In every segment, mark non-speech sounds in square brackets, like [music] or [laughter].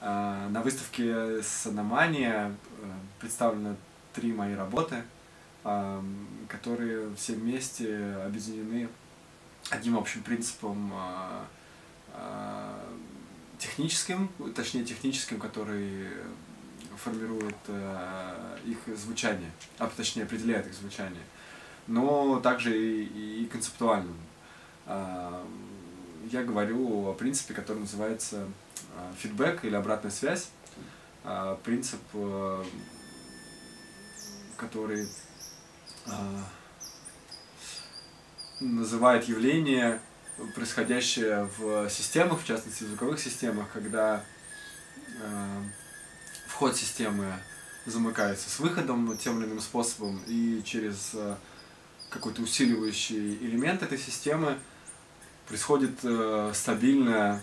А, на выставке Саномания представлены три мои работы, а, которые все вместе объединены одним общим принципом техническим, точнее техническим, который формирует их звучание, а точнее определяет их звучание, но также и, и концептуальным. Я говорю о принципе, который называется Э, фидбэк или обратная связь, э, принцип, э, который называет явление, происходящее в системах, в частности в звуковых системах, когда вход системы замыкается с выходом тем или иным способом, и через какой-то усиливающий элемент этой системы происходит стабильная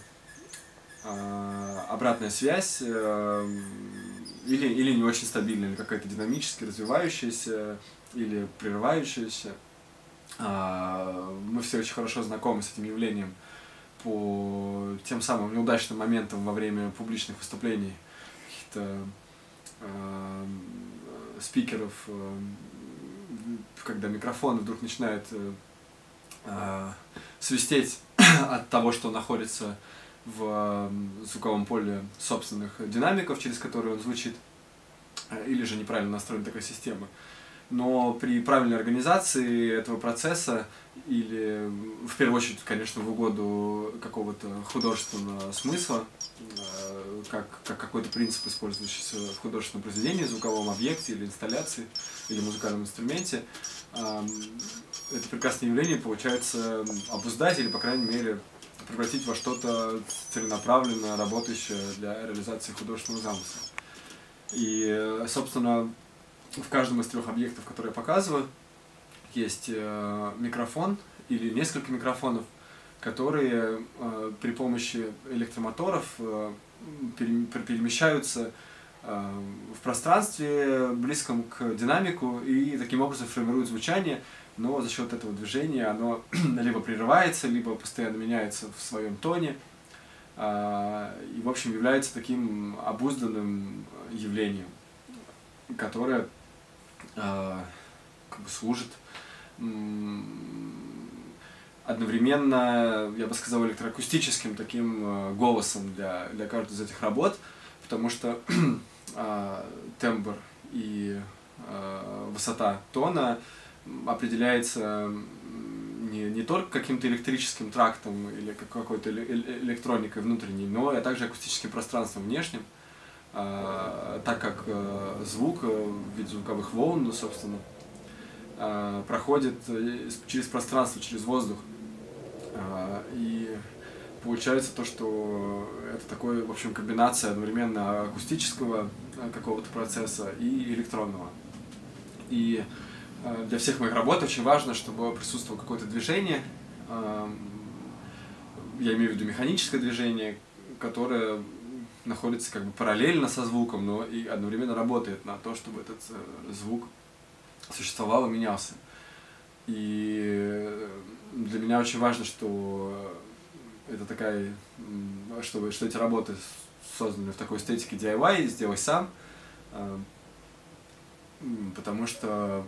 а, обратная связь э, или, или не очень стабильная, или какая-то динамически развивающаяся, или прерывающаяся. А, мы все очень хорошо знакомы с этим явлением по тем самым неудачным моментам во время публичных выступлений каких-то э, спикеров, э, когда микрофон вдруг начинает э, свистеть [coughs] от того, что находится в звуковом поле собственных динамиков, через которые он звучит, э, или же неправильно настроена такая система. Но при правильной организации этого процесса или, в первую очередь, конечно, в угоду какого-то художественного смысла, э, как, как какой-то принцип, использующийся в художественном произведении, звуковом объекте или инсталляции, или музыкальном инструменте, это прекрасное явление получается обуздать или, по крайней мере, превратить во что-то целенаправленное, работающее для реализации художественного замысла. И, собственно, в каждом из трех объектов, которые я показываю, есть э, микрофон или несколько микрофонов, которые э, при помощи электромоторов э, перемещаются в пространстве, близком к динамику, и таким образом формируют звучание, но за счет этого движения оно [clears throat] либо прерывается, либо постоянно меняется в своем тоне, а, и, в общем, является таким обузданным явлением, которое как бы служит одновременно, я бы сказал, электроакустическим таким а, голосом для, для каждой из этих работ, потому что [clears throat] тембр и высота тона определяется не, не только каким-то электрическим трактом или какой-то электроникой внутренней, но и также акустическим пространством внешним, а, так как а, звук э, в виде звуковых волн, ну, собственно, а, проходит э, через пространство, через воздух. А, и получается то, что это такой, в общем, комбинация одновременно акустического э, какого-то процесса и электронного. И Э, для всех моих работ очень важно, чтобы присутствовало какое-то движение, я имею в виду механическое движение, которое находится как бы параллельно со звуком, но и одновременно работает на то, чтобы этот э, звук существовал и менялся. И для меня очень важно, что это такая, чтобы, что эти работы созданы в такой эстетике DIY, сделай сам, эм, потому что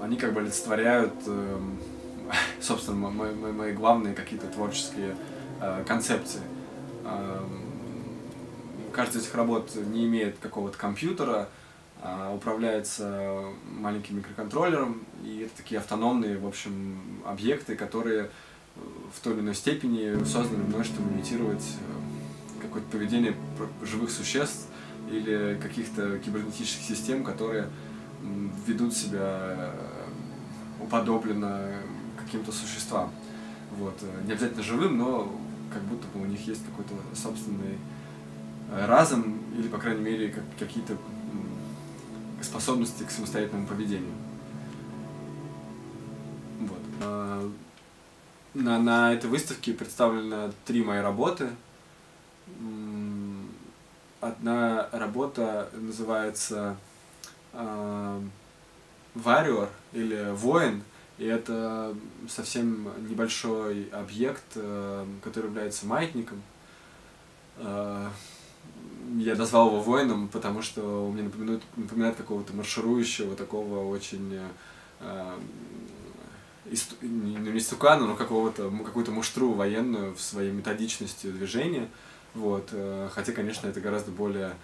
они как бы олицетворяют, эм, [laughs] собственно, мои, мои, главные какие-то творческие э, концепции. Каждая из этих работ не имеет какого-то компьютера, а управляется маленьким микроконтроллером, и это такие автономные, в общем, объекты, которые э, в той или иной степени созданы мной, чтобы имитировать э, какое-то поведение живых существ или каких-то кибернетических систем, которые ведут себя э, уподобленно каким-то существам. Вот. Не обязательно живым, но как будто бы у них есть какой-то собственный э, разум или, по крайней мере, как, какие-то способности к самостоятельному поведению. Вот. На, на этой выставке представлены три мои работы. Одна работа называется Warrior или воин, и это совсем небольшой объект, э, который является маятником. Э, я назвал его воином, потому что он мне напоминает, напоминает какого-то марширующего, такого очень исту, не, стукана, но какого-то, какую-то муштру военную в своей методичности движения. Вот. Хотя, конечно, это гораздо более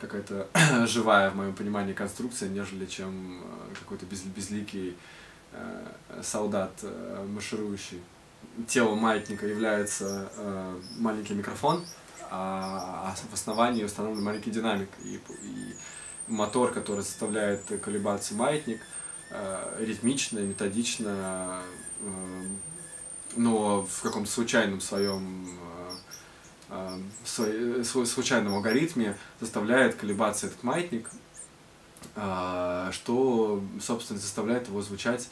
какая-то [clears throat] живая, в моем понимании, конструкция, нежели чем какой-то без, безликий солдат э, марширующий. Тело маятника является э, маленький микрофон, а, а в основании установлен маленький динамик. И, и мотор, который заставляет колебаться маятник, э, ритмично, методично, э, но в каком-то случайном своем э, свой случайном алгоритме заставляет колебаться этот маятник, что, собственно, заставляет его звучать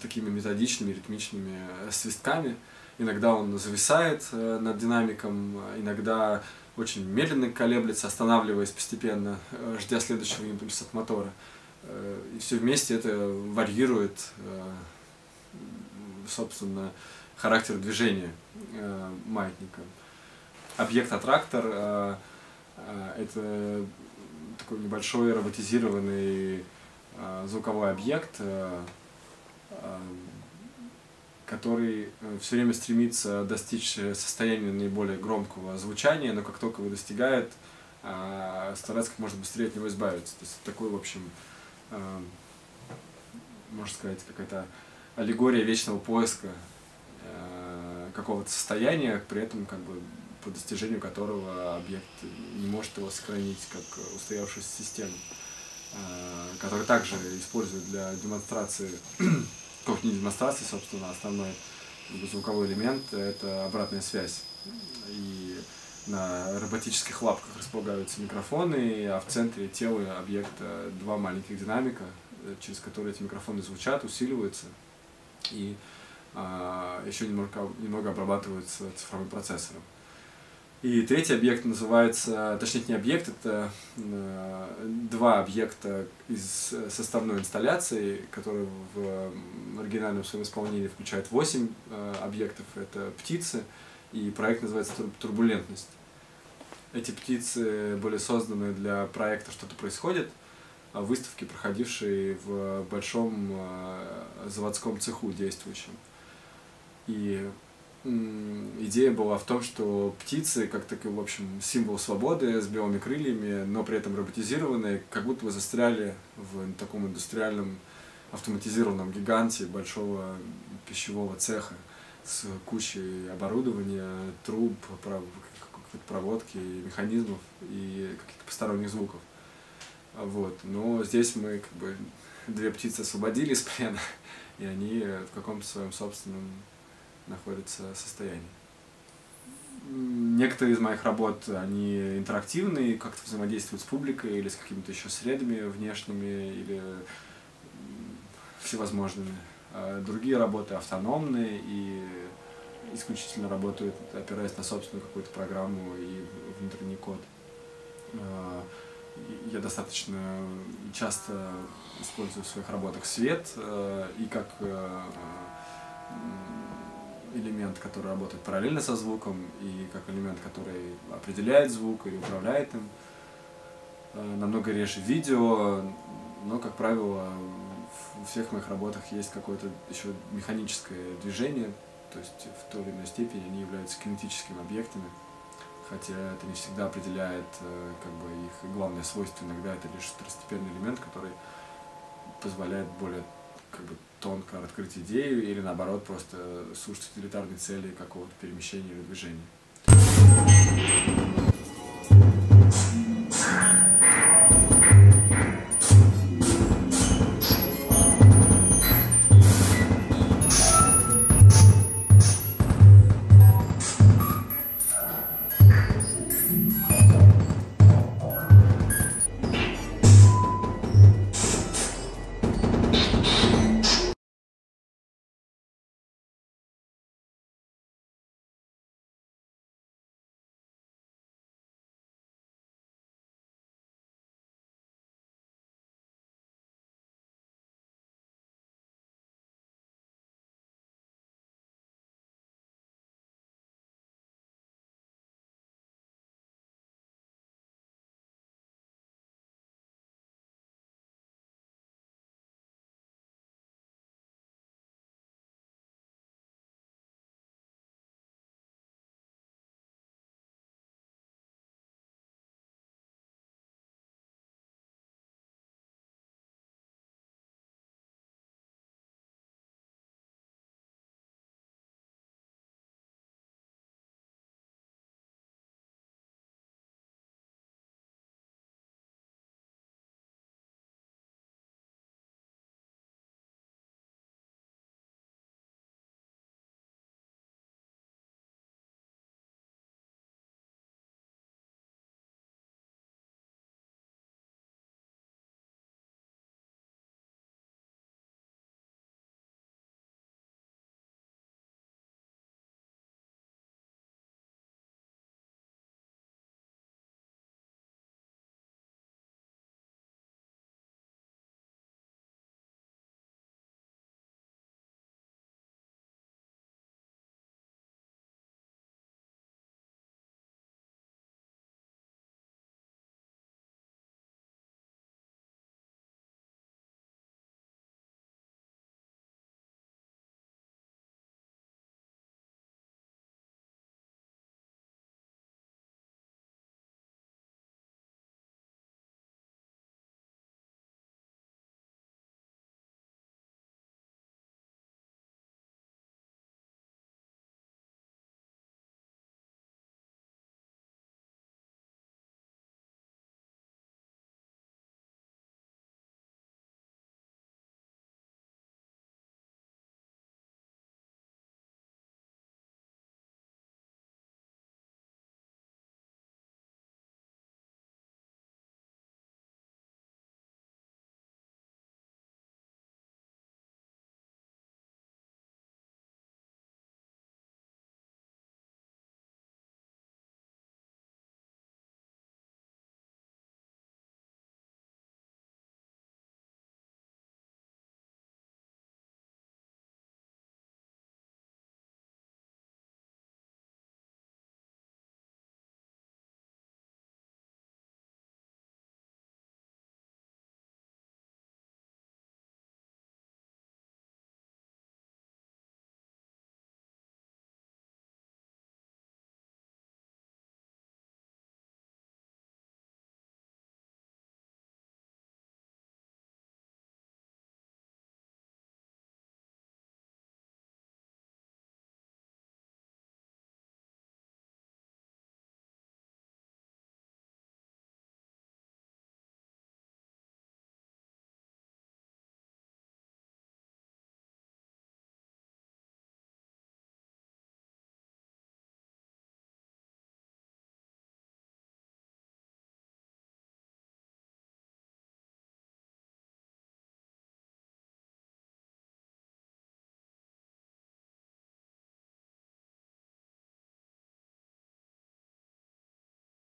такими методичными, ритмичными свистками. Иногда он зависает э, над динамиком, иногда очень медленно колеблется, останавливаясь постепенно, э, ждя следующего импульса от мотора. Э, и все вместе это варьирует, собственно, характер движения маятника. Объект аттрактор – это такой небольшой роботизированный звуковой объект, который э, все время стремится достичь состояния наиболее громкого звучания, но как только его достигает, а, старается как можно быстрее от него избавиться. То есть такой, в общем, э, можно сказать, какая-то аллегория вечного поиска э, какого-то состояния, при этом как бы по достижению которого объект не может его сохранить как устоявшуюся систему, который также использует для демонстрации [clears throat] только не демонстрации, собственно, а основной звуковой элемент – это обратная связь. И на роботических лапках располагаются микрофоны, а в центре тела объекта два маленьких динамика, через которые эти микрофоны звучат, усиливаются и а, еще немного, немного обрабатываются цифровым процессором. И третий объект называется, точнее не объект, это э, два объекта из составной инсталляции, которые в оригинальном своем исполнении включают восемь э, объектов. Это птицы, и проект называется «Турбулентность». Эти птицы были созданы для проекта «Что-то происходит», выставки, проходившей в большом э, заводском цеху действующем. И идея была в том, что птицы, как такой, в общем, символ свободы с белыми крыльями, но при этом роботизированные, как будто бы застряли в таком индустриальном автоматизированном гиганте большого пищевого цеха с кучей оборудования, труб, проводки, механизмов и каких-то посторонних звуков. Вот. Но здесь мы как бы две птицы освободили из [laughs] плена, и они в каком-то своем собственном находится состояние. Некоторые из моих работ, они интерактивные, как-то взаимодействуют с публикой или с какими-то еще средами внешними или всевозможными. А другие работы автономные и исключительно работают, опираясь на собственную какую-то программу и внутренний код. А, я достаточно часто использую в своих работах свет а, и как элемент, который работает параллельно со звуком, и как элемент, который определяет звук или управляет им. Э, намного реже видео, но, как правило, в всех моих работах есть какое-то еще механическое движение, то есть в той или иной степени они являются кинетическими объектами, хотя это не всегда определяет э, как бы их главное свойство, иногда это лишь второстепенный элемент, который позволяет более как бы тонко открыть идею или наоборот просто слушать утилитарные цели какого-то перемещения или движения.